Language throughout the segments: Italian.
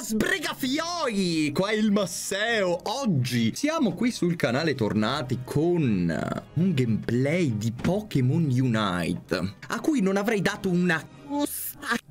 sbregafioi! Qua è il Masseo. Oggi siamo qui sul canale tornati con un gameplay di Pokémon Unite a cui non avrei dato una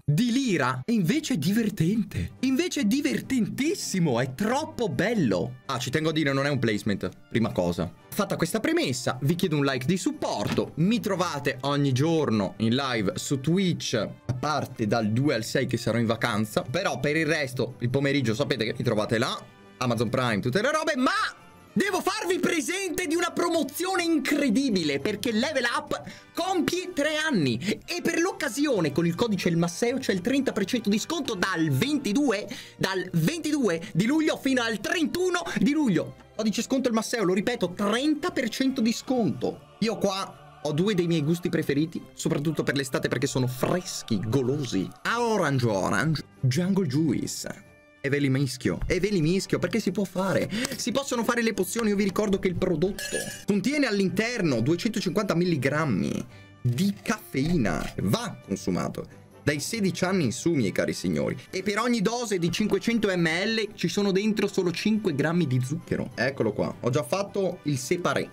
di lira e invece è divertente. Invece è divertentissimo, è troppo bello. Ah, ci tengo a dire, non è un placement, prima cosa. Fatta questa premessa, vi chiedo un like di supporto. Mi trovate ogni giorno in live su Twitch, a parte dal 2 al 6 che sarò in vacanza. Però per il resto, il pomeriggio sapete che mi trovate là, Amazon Prime, tutte le robe, ma... Devo farvi presente di una promozione incredibile perché Level Up compie tre anni e per l'occasione con il codice Il Masseo c'è il 30% di sconto dal 22, dal 22 di luglio fino al 31 di luglio. Codice sconto Il Masseo, lo ripeto, 30% di sconto. Io qua ho due dei miei gusti preferiti, soprattutto per l'estate perché sono freschi, golosi. A Orange Orange, Jungle Juice. E ve li mischio, e ve li mischio, perché si può fare. Si possono fare le pozioni, io vi ricordo che il prodotto contiene all'interno 250 mg di caffeina. Va consumato dai 16 anni in su, miei cari signori. E per ogni dose di 500 ml ci sono dentro solo 5 grammi di zucchero. Eccolo qua. Ho già fatto il separé.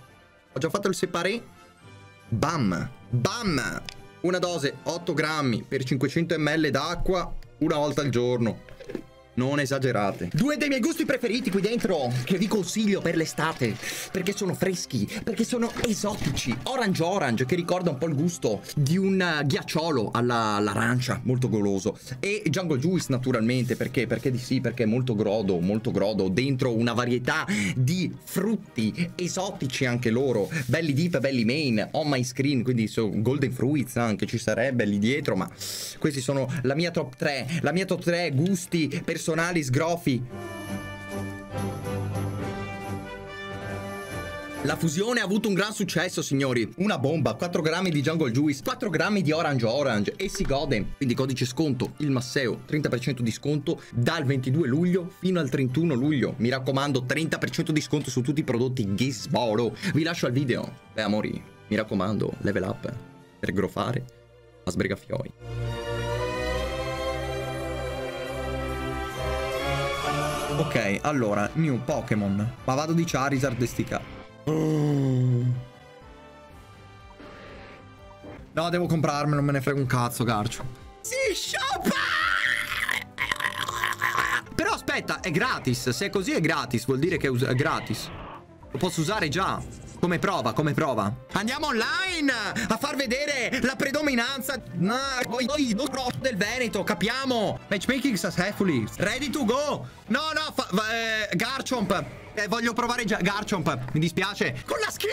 Ho già fatto il separé. Bam! Bam! Una dose 8 grammi per 500 ml d'acqua una volta al giorno. Non esagerate. Due dei miei gusti preferiti qui dentro, che vi consiglio per l'estate, perché sono freschi, perché sono esotici. Orange Orange, che ricorda un po' il gusto di un ghiacciolo all'arancia, molto goloso. E Jungle Juice, naturalmente, perché? Perché di sì, perché è molto grodo, molto grodo, dentro una varietà di frutti esotici anche loro, belli deep, belli main, on my screen, quindi so, golden fruits anche ci sarebbe lì dietro, ma questi sono la mia top 3, la mia top 3 gusti personali personali sgrofi. La fusione ha avuto un gran successo, signori. Una bomba, 4 grammi di Jungle Juice, 4 grammi di Orange Orange e si gode. Quindi codice sconto, il Masseo, 30% di sconto dal 22 luglio fino al 31 luglio. Mi raccomando, 30% di sconto su tutti i prodotti Gizmodo. Vi lascio al video. Beh, amori, mi raccomando, level up per grofare a sbregafioi. Ok, allora, new Pokémon. Ma vado di Charizard e stica. No, devo comprarmelo, non me ne frega un cazzo, Garcio. Si shoppa! Però aspetta, è gratis. Se è così è gratis, vuol dire che è gratis. Lo posso usare già. Come prova, come prova. Andiamo online a far vedere la predominanza del Veneto, capiamo. Matchmaking successfully. Ready to go. No, no, fa, eh, Garchomp. Eh, voglio provare già Garchomp. Mi dispiace. Con la skin.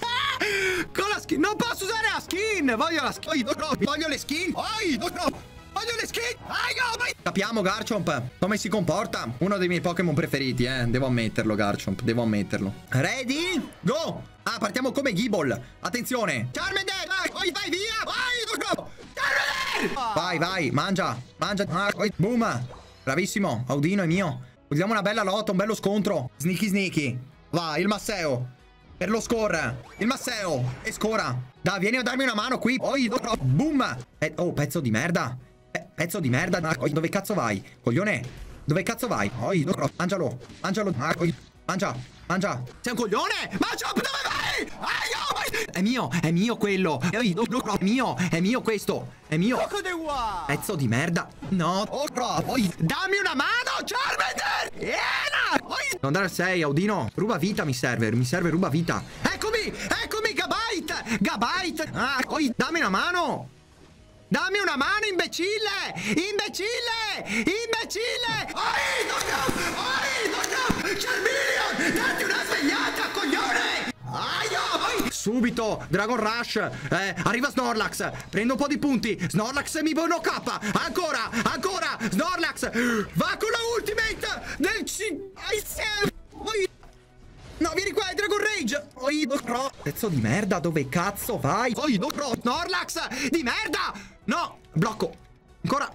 Con la skin. Non posso usare la skin. Voglio la skin. Voglio le skin. Voglio le skin! Capiamo Garchomp come si comporta. Uno dei miei Pokémon preferiti, eh. Devo ammetterlo, Garchomp. Devo ammetterlo. Ready? Go! Ah, partiamo come Gible. Attenzione. Charmander! Vai, vai via! Vai! Charmander! Vai, vai. Mangia. Mangia. Ah, boom. Bravissimo. Audino è mio. Vogliamo una bella lotta, un bello scontro. Sneaky sneaky. Va, il Masseo. Per lo score. Il Masseo. E scora. Dai, vieni a darmi una mano qui. Boom. Eh, oh, pezzo di merda. Pezzo di merda. Dove cazzo vai? Coglione. Dove cazzo vai? Oi, mangialo. Mangialo. Mangia. Mangia. Sei un coglione? Mangia. Dove vai? È mio. È mio quello. È mio. È mio questo. È mio. Pezzo di merda. No. Dammi una mano, Charmander. Non andare al 6, Audino. Ruba vita mi serve. Mi serve ruba vita. Eccomi. Eccomi, Gabite. Gabite. Ah, dammi una mano. Dammi una mano, imbecille! Imbecille! Imbecille! Oi, no, oi, no, no! Charmeleon! Datti una svegliata, coglione! Aio! Subito, Dragon Rush! Eh, arriva Snorlax! Prendo un po' di punti! Snorlax mi buono K! Ancora! Ancora! Snorlax! Va con la ultimate del... No, vieni qua, è Dragon Rage! Oi, no, Pezzo di merda, dove cazzo vai? Oi, no, Snorlax! Di merda! No! Blocco! Ancora!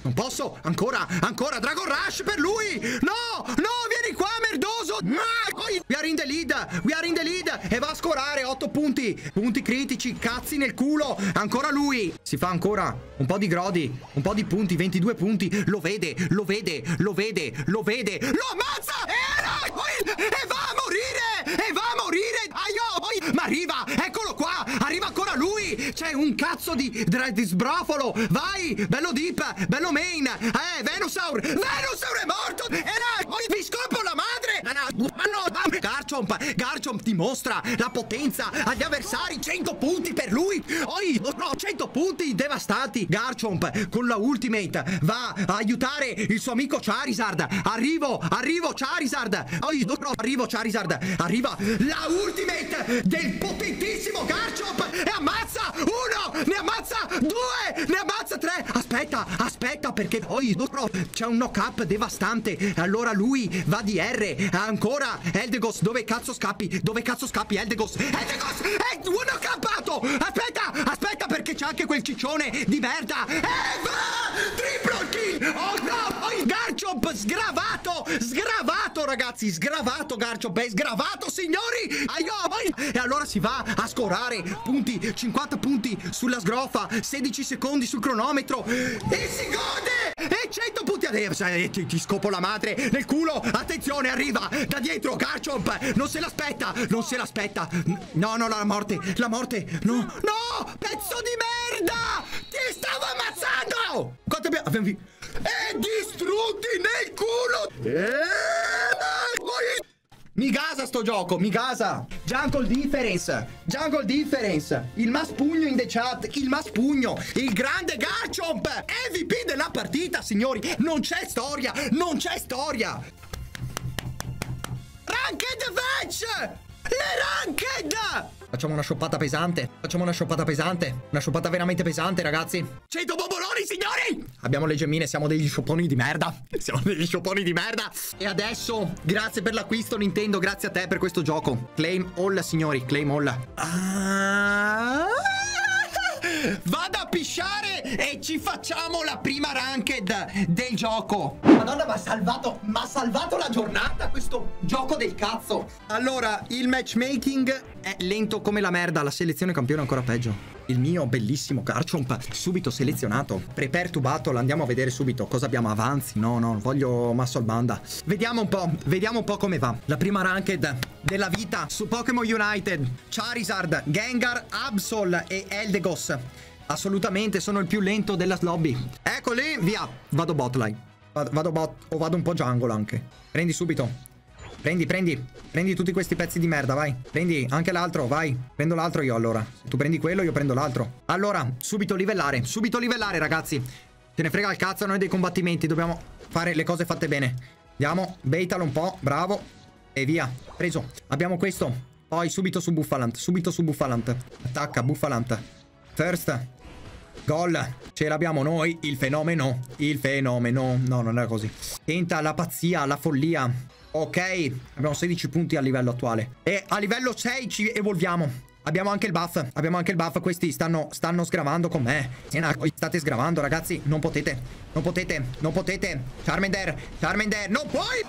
Non posso! Ancora! Ancora! Dragon Rush per lui! No! No! Vieni qua, merdoso! We are in the lead! We are in the lead! E va a scorare 8 punti! Punti critici, cazzi nel culo! Ancora lui! Si fa ancora un po' di grodi, un po' di punti, 22 punti. Lo vede, lo vede, lo vede, lo vede. Lo ammazza! E, va a morire! E va a morire! Aio! Ma arriva! Eccolo qua! Arriva ancora lui! C'è un cazzo di, di sbrofolo! Vai! Bello deep! Bello main! Eh, Venusaur! Venusaur è morto! E vi scopo la madre! Ma no! Garchomp! Garchomp dimostra la potenza agli avversari! 100 punti per lui! Oi! No, 100 punti devastati! Garchomp con la ultimate va a aiutare il suo amico Charizard! Arrivo! Arrivo Charizard! Oi! No, arrivo Charizard! Arriva la ultimate del potentissimo Garchomp! E ammazza! Uno! Ne ammazza! Due! Ne ammazza tre! Aspetta! Aspetta perché... Oi! No, c'è un knock up devastante! Allora lui va di R! Ancora! Eldegos! Dove cazzo scappi? Dove cazzo scappi Eldegos? Eldegos! È uno campato! Aspetta! Aspetta perché c'è anche quel ciccione di merda! E va! Triple kill! Oh no! Poi Garchomp sgravato! Sgravato ragazzi! Sgravato Garchomp! È sgravato signori! Aio! Poi! E allora si va a scorare punti! 50 punti sulla sgrofa! 16 secondi sul cronometro! E si gode! E 100 punti adesso! Eh, ti, ti scopo la madre nel culo! Attenzione, arriva! Da dietro Garchomp! Non se l'aspetta! Non se l'aspetta! No, no, la morte! La morte! No! No! Pezzo di merda! Ti stavo ammazzando! Quanto abbiamo... abbiamo vi- e distrutti nel culo! E... Mi gasa sto gioco, mi gasa. Jungle Difference, Jungle Difference, il mas pugno in the chat, il mas pugno, il grande Garchomp, MVP della partita, signori. Non c'è storia, non c'è storia. Ranked match! Le ranked! Facciamo una shoppata pesante. Facciamo una shoppata pesante. Una shoppata veramente pesante, ragazzi. 100 bomboloni, signori! Abbiamo le gemmine, siamo degli sciopponi di merda. Siamo degli sciopponi di merda. E adesso, grazie per l'acquisto, Nintendo. Grazie a te per questo gioco. Claim all, signori. Claim all. Ah... Vado a pisciare e ci facciamo la prima ranked del gioco. Madonna, ma ha salvato, ma ha salvato la giornata questo gioco del cazzo. Allora, il matchmaking è lento come la merda, la selezione campione è ancora peggio. Il mio bellissimo Garchomp, subito selezionato. Prepare to battle, andiamo a vedere subito cosa abbiamo avanzi. No, no, voglio muscle banda. Vediamo un po', vediamo un po' come va. La prima ranked della vita su Pokémon United. Charizard, Gengar, Absol e Eldegos. Assolutamente sono il più lento della lobby. Eccoli, via. Vado botline. Vado, vado bot o vado un po' jungle anche. Prendi subito. Prendi, prendi. Prendi tutti questi pezzi di merda, vai. Prendi anche l'altro, vai. Prendo l'altro io allora. Se tu prendi quello, io prendo l'altro. Allora, subito livellare. Subito livellare, ragazzi. Te ne frega il cazzo noi dei combattimenti. Dobbiamo fare le cose fatte bene. Andiamo, baitalo un po'. Bravo. E via. Preso. Abbiamo questo. Poi subito su Buffalant. Subito su Buffalant. Attacca, Buffalant. First. Gol. Ce l'abbiamo noi. Il fenomeno. Il fenomeno. No, non era così. Tenta la pazzia, la follia. Ok, abbiamo 16 punti a livello attuale. E a livello 6 ci evolviamo. Abbiamo anche il buff, abbiamo anche il buff, questi stanno, stanno sgravando con me. State sgravando, ragazzi, non potete, non potete, non potete. Charmander, Charmander, non puoi!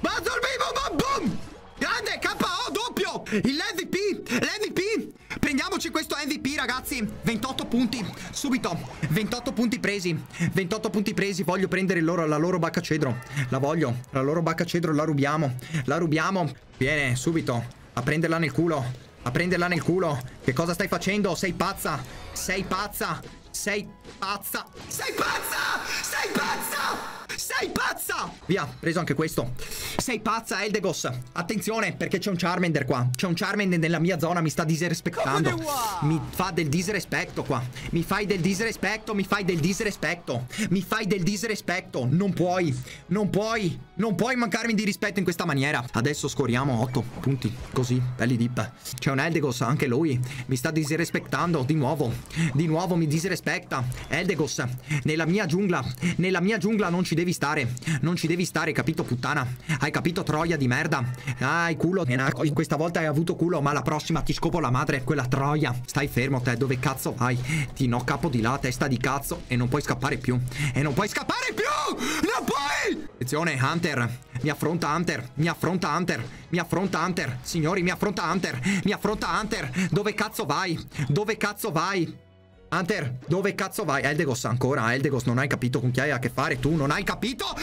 Battle Vivo, boom! Grande, KO, doppio! L'MVP, l'MVP! Prendiamoci questo MVP, ragazzi. 28 punti, subito. 28 punti presi. 28 punti presi. Voglio prendere loro, la loro bacca cedro. La voglio. La loro bacca cedro la rubiamo. La rubiamo. Viene, subito. A prenderla nel culo. A prenderla nel culo. Che cosa stai facendo? Sei pazza. Sei pazza. Sei pazza. Sei pazza! Sei pazza! Sei pazza! Via, preso anche questo. Sei pazza, Eldegos. Attenzione, perché c'è un Charmander qua. C'è un Charmander nella mia zona, mi sta disrespettando. Mi fa del disrespetto qua. Mi fai del disrespetto, mi fai del disrespetto. Mi fai del disrespetto. Non puoi, non puoi, non puoi mancarmi di rispetto in questa maniera. Adesso scoriamo 8 punti, così, belli dip. C'è un Eldegos, anche lui. Mi sta disrespettando di nuovo. Di nuovo mi disrespetta. Eldegos, nella mia giungla, nella mia giungla non ci devi stare. Non ci devi stare, capito puttana? Hai capito troia di merda? Hai culo. Questa volta hai avuto culo, ma la prossima ti scopo la madre, quella troia. Stai fermo te, dove cazzo vai? Ti no capo di là, testa di cazzo. E non puoi scappare più. E non puoi scappare più! Non puoi! Attenzione, Hunter. Mi affronta Hunter. Mi affronta Hunter. Mi affronta Hunter. Signori, mi affronta Hunter. Mi affronta Hunter. Dove cazzo vai? Dove cazzo vai? Hunter, dove cazzo vai? Eldegos ancora, Eldegos, non hai capito con chi hai a che fare? Tu non hai capito? Oh,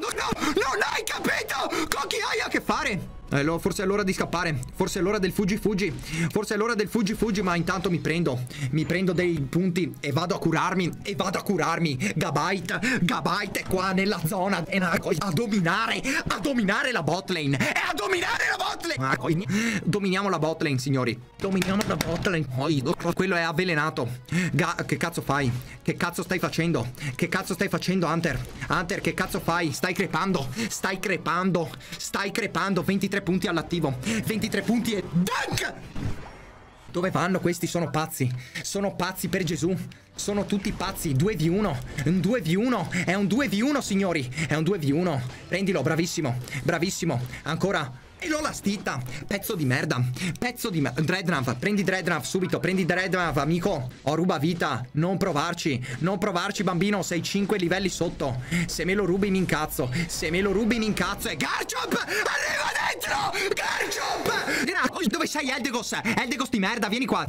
no, no, non hai capito con chi hai a che fare? Eh, forse è l'ora di scappare. Forse è l'ora del fuggi fuggi. Forse è l'ora del fuggi fuggi, ma intanto mi prendo. Mi prendo dei punti e vado a curarmi. E vado a curarmi. Gabite. Gabite è qua nella zona. E a dominare. A dominare la botlane. E a dominare la botlane. Dominiamo la botlane, signori. Dominiamo la botlane. Quello è avvelenato. Ga che cazzo fai? Che cazzo stai facendo? Che cazzo stai facendo, Hunter? Hunter, che cazzo fai? Stai crepando. Stai crepando. Stai crepando. 23 punti all'attivo. 23 punti e... Dunk! Dove vanno questi? Sono pazzi. Sono pazzi per Gesù. Sono tutti pazzi. 2v1. Un 2v1. È un 2v1, signori. È un 2v1. Prendilo, bravissimo. Bravissimo. Ancora. E l'ho la stitta. Pezzo di merda. Pezzo di merda. Dreadnought. Prendi Dreadnought subito. Prendi Dreadnought, amico. Ho ruba vita. Non provarci. Non provarci, bambino. Sei 5 livelli sotto. Se me lo rubi mi incazzo. Se me lo rubi mi incazzo. E Garchomp! Arriva dentro! Garchomp! Dove sei, Eldegos? Eldegos di merda, vieni qua.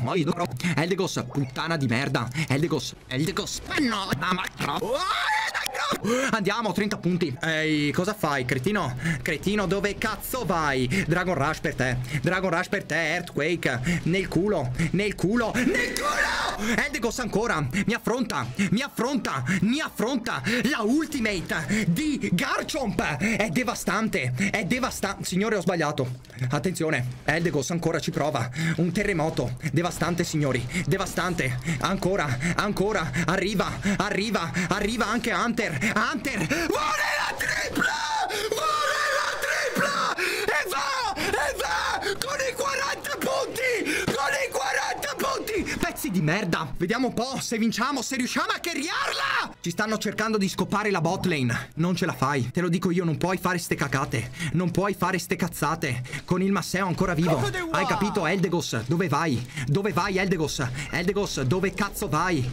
Eldegos, puttana di merda. Eldegos. Eldegos. No, no, no. Andiamo, 30 punti. Ehi, cosa fai, cretino? Cretino, dove cazzo vai? Dragon Rush per te. Dragon Rush per te, Earthquake. Nel culo, nel culo, nel culo! Eldegos ancora. Mi affronta, mi affronta, mi affronta. La ultimate di Garchomp è devastante. È devastante. Signore, ho sbagliato. Attenzione, Eldegos ancora ci prova. Un terremoto. Devastante, signori. Devastante. Ancora, ancora. Arriva, arriva, arriva anche Hunter. Hunter vuole la tripla! Di merda! Vediamo un po' se vinciamo, se riusciamo a carriarla! Ci stanno cercando di scopare la bot lane. Non ce la fai. Te lo dico io, non puoi fare ste cacate. Non puoi fare ste cazzate. Con il Masseo ancora vivo. Hai capito, Eldegos? Dove vai? Dove vai, Eldegos? Eldegos, dove cazzo vai?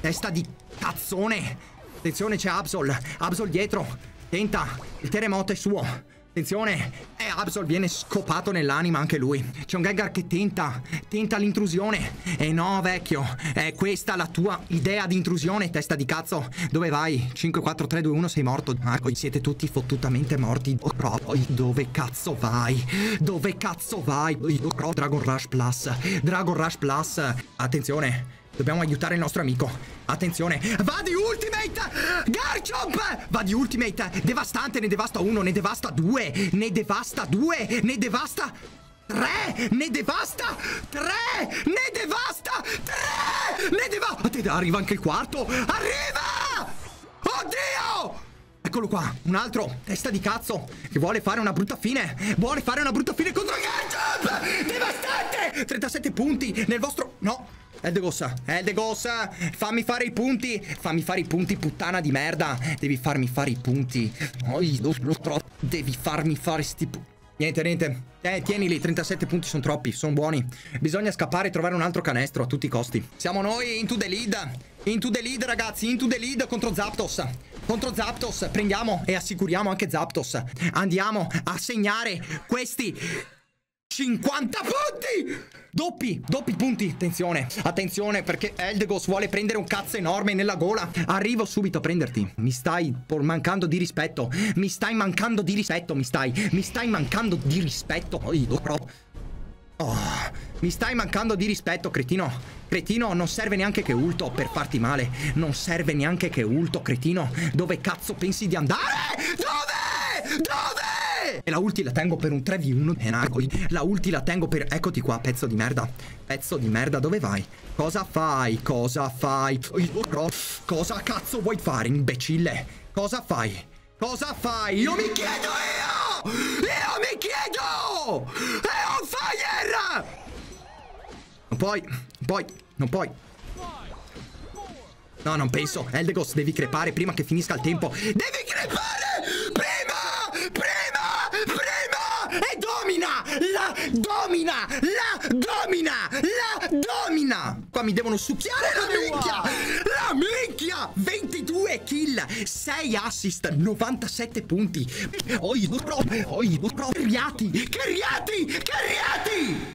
Testa di cazzone. Attenzione, c'è Absol. Absol dietro. Tenta. Il terremoto è suo. Attenzione. E Absol viene scopato nell'anima anche lui. C'è un Gengar che tenta. Tenta l'intrusione. E no, vecchio. È questa la tua idea di intrusione, testa di cazzo. Dove vai? 5, 4, 3, 2, 1, sei morto. Ah, siete tutti fottutamente morti. Dove cazzo vai? Dove cazzo vai? Dragon Rush Plus. Dragon Rush Plus. Attenzione. Dobbiamo aiutare il nostro amico. Attenzione. Va di ultimate! Garchomp! Va di ultimate! Devastante, ne devasta uno, ne devasta due, ne devasta due, ne devasta... Tre! Ne devasta! Tre! Ne devasta! Tre! Ne devasta! Arriva anche il quarto! Arriva! Oddio! Eccolo qua, un altro, testa di cazzo, che vuole fare una brutta fine. Vuole fare una brutta fine contro Garchomp! Devastante! 37 punti nel vostro... No, Eldegossa, Eldegossa, fammi fare i punti. Fammi fare i punti, puttana di merda. Devi farmi fare i punti. Devi farmi fare sti punti. Niente, niente. Eh, tienili, 37 punti sono troppi, sono buoni. Bisogna scappare e trovare un altro canestro a tutti i costi. Siamo noi into the lead. Into the lead, ragazzi, into the lead contro Zapdos. Contro Zapdos, prendiamo e assicuriamo anche Zapdos. Andiamo a segnare questi 50 punti! Doppi, doppi punti, attenzione, attenzione perché Eldegos vuole prendere un cazzo enorme nella gola Arrivo subito a prenderti, mi stai mancando di rispetto, mi stai mancando di rispetto, mi stai, mi stai mancando di rispetto Oh, mi stai mancando di rispetto, cretino. Cretino, non serve neanche che ulto per farti male. Non serve neanche che ulto, cretino. Dove cazzo pensi di andare? Dove? Dove? E la ulti la tengo per un 3v1 La ulti la tengo per... Eccoti qua, pezzo di merda Pezzo di merda, dove vai? Cosa fai? Cosa fai? Cosa cazzo vuoi fare, imbecille? Cosa fai? Cosa fai? Io mi chiedo io! Io mi chiedo! È on fire! Non puoi, non puoi, non puoi No, non penso Eldegos, devi crepare prima che finisca il tempo Devi crepare! Prima! Prima! Prima! E domina la domina, la domina, la domina. Qua mi devono succhiare la minchia, la minchia. 22 kill, 6 assist, 97 punti. Oi, oi, oi, Riati, che riati, che riati.